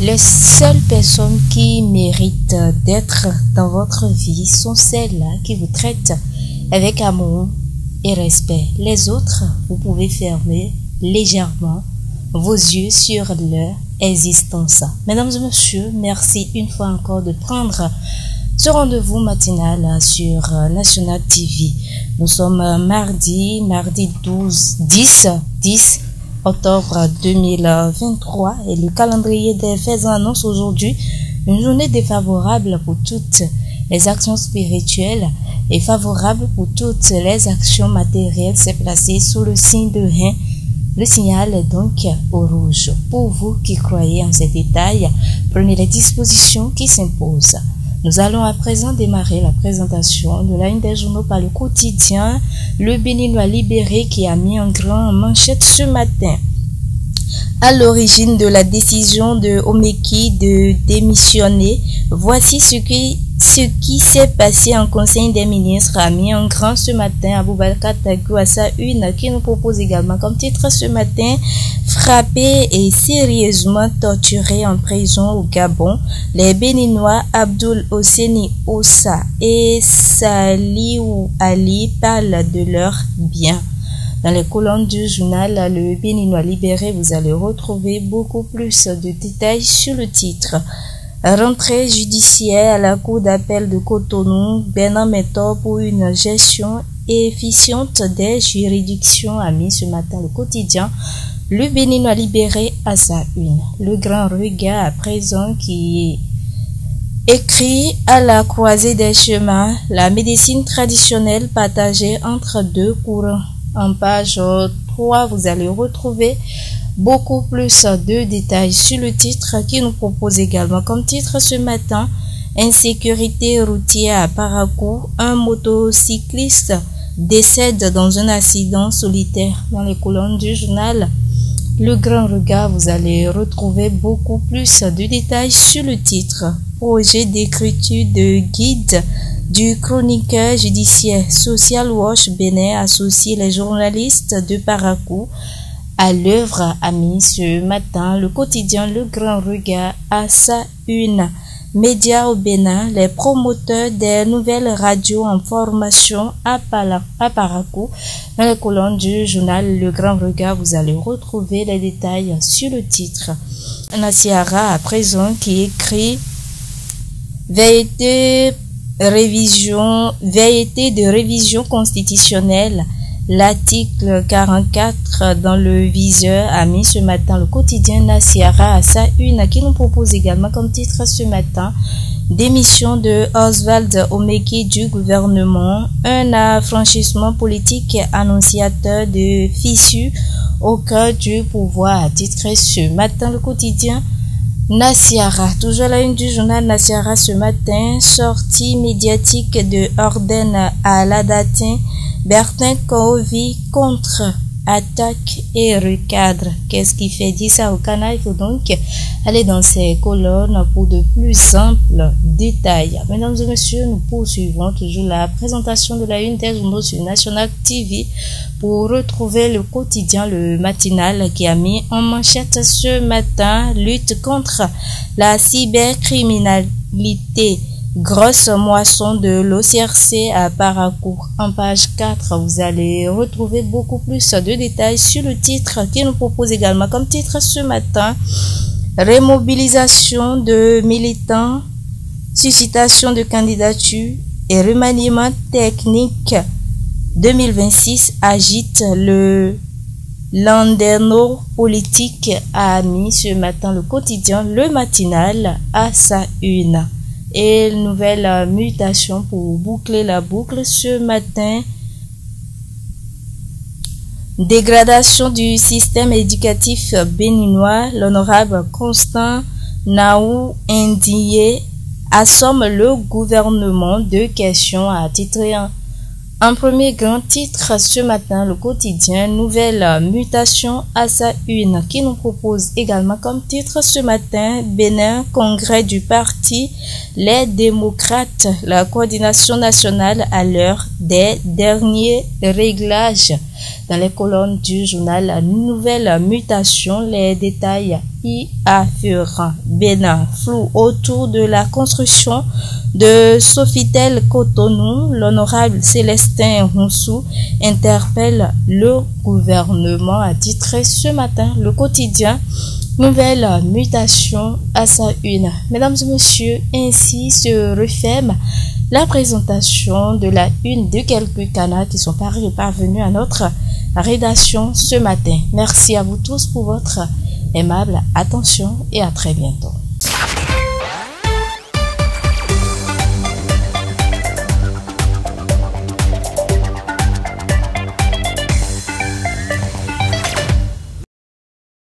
Les seules personnes qui méritent d'être dans votre vie sont celles qui vous traitent avec amour et respect. Les autres, vous pouvez fermer légèrement vos yeux sur leur existence. Mesdames et messieurs, merci une fois encore de prendre ce rendez-vous matinal sur National TV. Nous sommes mardi, mardi 12, 10, 10 octobre 2023 et le calendrier des fêtes annonce aujourd'hui une journée défavorable pour toutes les actions spirituelles et favorable pour toutes les actions matérielles. C'est placé sous le signe de Rein. Le signal est donc au rouge. Pour vous qui croyez en ces détails, prenez les dispositions qui s'imposent. Nous allons à présent démarrer la présentation de la une des journaux par le quotidien Le Béninois libéré qui a mis en grand manchette ce matin. À l'origine de la décision de Omeki de démissionner, voici ce qui ce qui s'est passé en Conseil des ministres a mis en grand ce matin Aboubakar sa une qui nous propose également comme titre ce matin frappé et sérieusement torturé en prison au Gabon. Les Béninois Abdul Hosseini Ossa et Saliou Ali parlent de leurs biens. Dans les colonnes du journal Le Béninois libéré, vous allez retrouver beaucoup plus de détails sur le titre. Rentrée judiciaire à la Cour d'appel de Cotonou, Bénin Méthode pour une gestion efficiente des juridictions a mis ce matin le quotidien. Le Béninois libéré à sa une. Le grand regard à présent qui écrit à la croisée des chemins, la médecine traditionnelle partagée entre deux courants. En page 3, vous allez retrouver beaucoup plus de détails sur le titre qui nous propose également comme titre ce matin Insécurité routière à Parakou, un motocycliste décède dans un accident solitaire dans les colonnes du journal. Le Grand Regard, vous allez retrouver beaucoup plus de détails sur le titre. Projet d'écriture de guide du chroniqueur judiciaire Social Watch Bénin associe les journalistes de Parakou à l'œuvre a mis ce matin le quotidien Le Grand Regard à sa une. Média au Bénin, les promoteurs des nouvelles radios en formation à, Parakou. Dans les colonnes du journal Le Grand Regard, vous allez retrouver les détails sur le titre. Nassiara à présent qui écrit révision, vérité de révision constitutionnelle L'article 44 dans le viseur a mis ce matin le quotidien Nassiara à sa une qui nous propose également comme titre ce matin démission de Oswald Omeki du gouvernement, un affranchissement politique annonciateur de fissures au cœur du pouvoir, a titré ce matin le quotidien Nassiara, toujours la une du journal Nassiara ce matin, sortie médiatique de Orden à Ladatin, Bertin Kovi contre attaque et recadre. Qu'est-ce qui fait dire ça au canal? Il faut donc aller dans ces colonnes pour de plus amples détails. Mesdames et messieurs, nous poursuivons toujours la présentation de la une des journaux sur National TV pour retrouver le quotidien, le matinal qui a mis en manchette ce matin lutte contre la cybercriminalité Grosse moisson de l'OCRC à Paracourt. En page 4, vous allez retrouver beaucoup plus de détails sur le titre qui nous propose également comme titre ce matin. Remobilisation de militants, suscitation de candidatures et remaniement technique 2026 agite le landerneau politique a mis ce matin le quotidien Le Matinal à sa une et nouvelle euh, mutation pour boucler la boucle ce matin. Dégradation du système éducatif béninois, l'honorable Constant Naou Ndié assomme le gouvernement de questions à titrer un premier grand titre ce matin, le quotidien Nouvelle mutation à sa une qui nous propose également comme titre ce matin Bénin, congrès du parti Les démocrates, la coordination nationale à l'heure des derniers réglages. Dans les colonnes du journal Nouvelle mutation, les détails un Bénin flou autour de la construction de Sofitel Cotonou, l'honorable Célestin Roussou interpelle le gouvernement, a titré ce matin le quotidien Nouvelle mutation à sa une. Mesdames et messieurs, ainsi se referme la présentation de la une de quelques canaux qui sont parvenus à notre rédaction ce matin. Merci à vous tous pour votre aimable attention et à très bientôt.